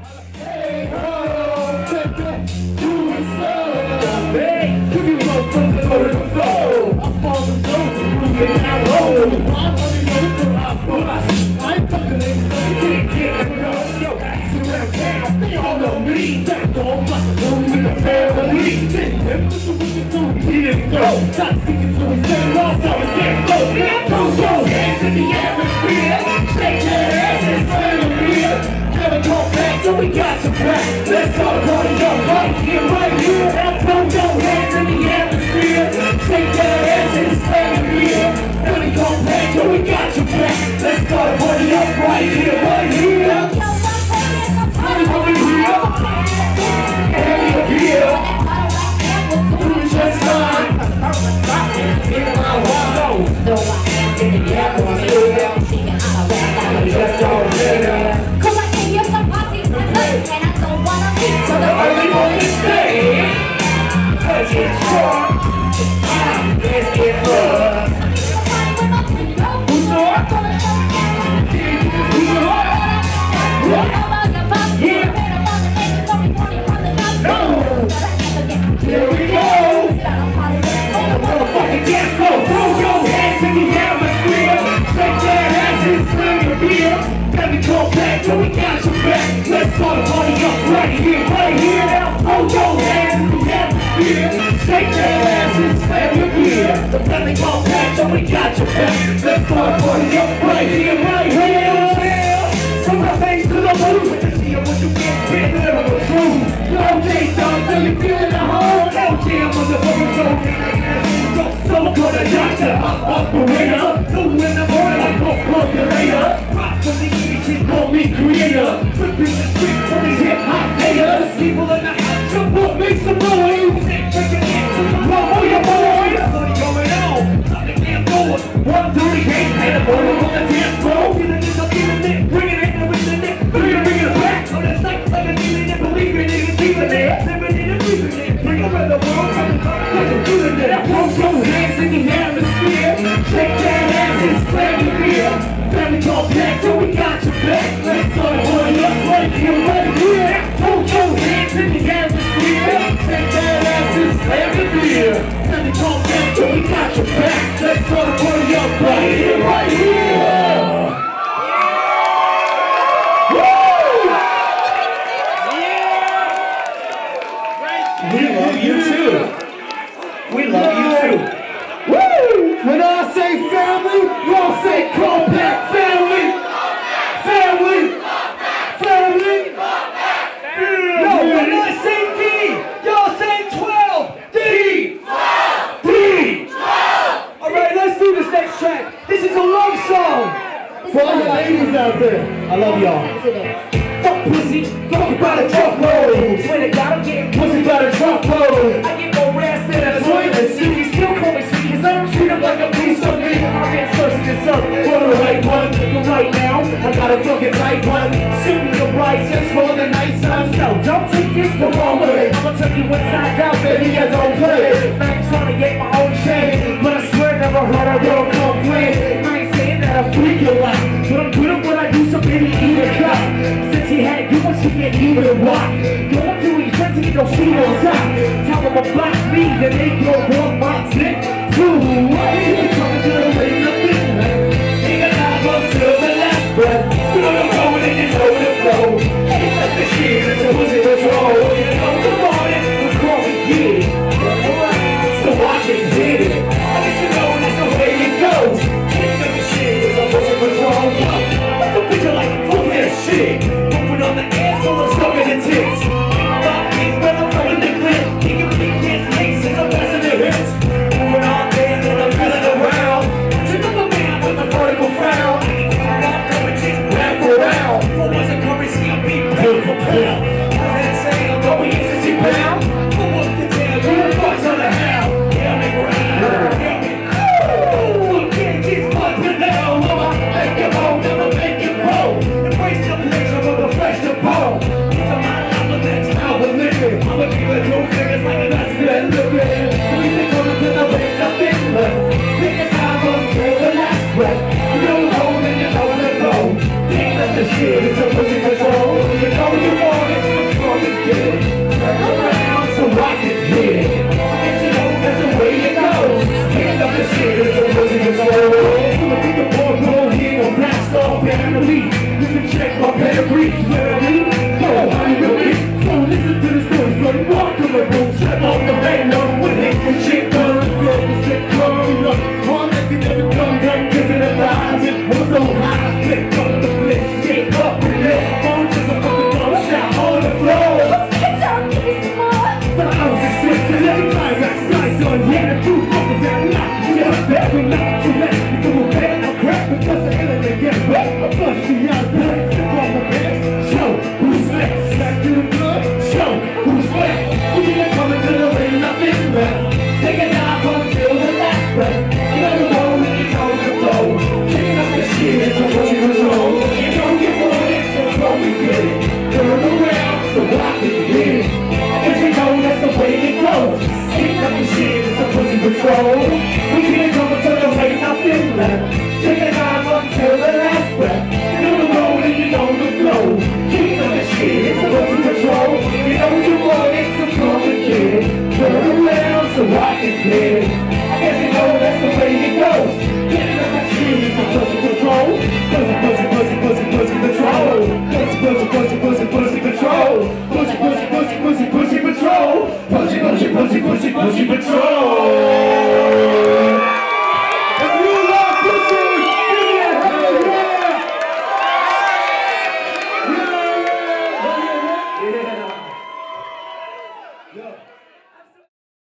go go go go. Stop speaking to his lost all his hands, go. Throw your hands in the atmosphere. Shake we got your back. Let's all party up right here, right here. Now throw your hands in the atmosphere. Shake that ass and slam a beer. Never go back till we got your back. Let's all party up right here, right here. Over here. Here. Doing just fine. Creator. Flipping the street that ass and slam your beer. Family call back till we got your back. Let's start the party up right here, right here. For all the ladies out there. I love y'all. Fuck pussy, fuck about a truckload. Swear to God, I'm getting pussy by the truckload. I get more ass than a toilet seat. He still call me sweet, cause I don't treat him like a piece of meat. I've been searching this up for the right one. But right now, I got a fucking tight one. Shooting the bright just for the night sun. So don't take this the wrong way. I'ma tell you inside out, baby, I don't play. Ain't trying to shoot on top. Tell them to block me, then they go walk my dick. Two, way, coming to the way, nothing. Ain't got time up the last breath. You know the road and you know the flow. Ain't the a pussy patrol. You know the morning, we call me yeah. So it. You know that's the way it goes. Ain't the it's a pussy. What's the picture like? Fuck that shit. Moving on the ass, of the tits.